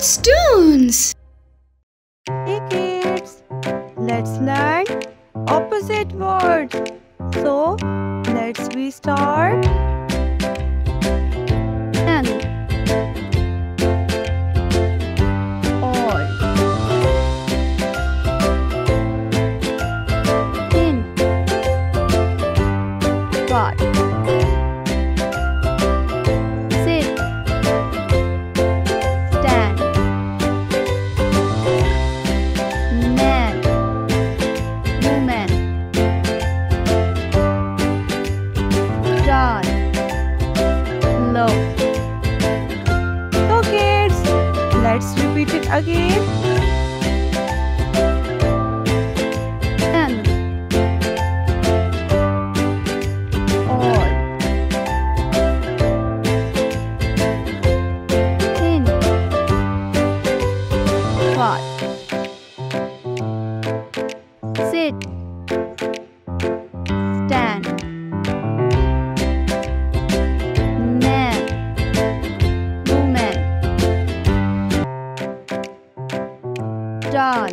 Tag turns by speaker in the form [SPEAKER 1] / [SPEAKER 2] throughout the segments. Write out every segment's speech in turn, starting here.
[SPEAKER 1] Kidstoons.
[SPEAKER 2] Hey kids, let's learn opposite words. So, let's we start.
[SPEAKER 3] and
[SPEAKER 2] All,
[SPEAKER 3] in
[SPEAKER 2] but, so kids, let's repeat it again.
[SPEAKER 3] Tall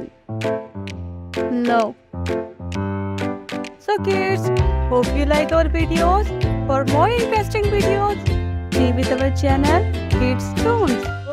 [SPEAKER 3] No.
[SPEAKER 2] So kids, hope you like our videos. For more interesting videos, be with our channel Kidstoons.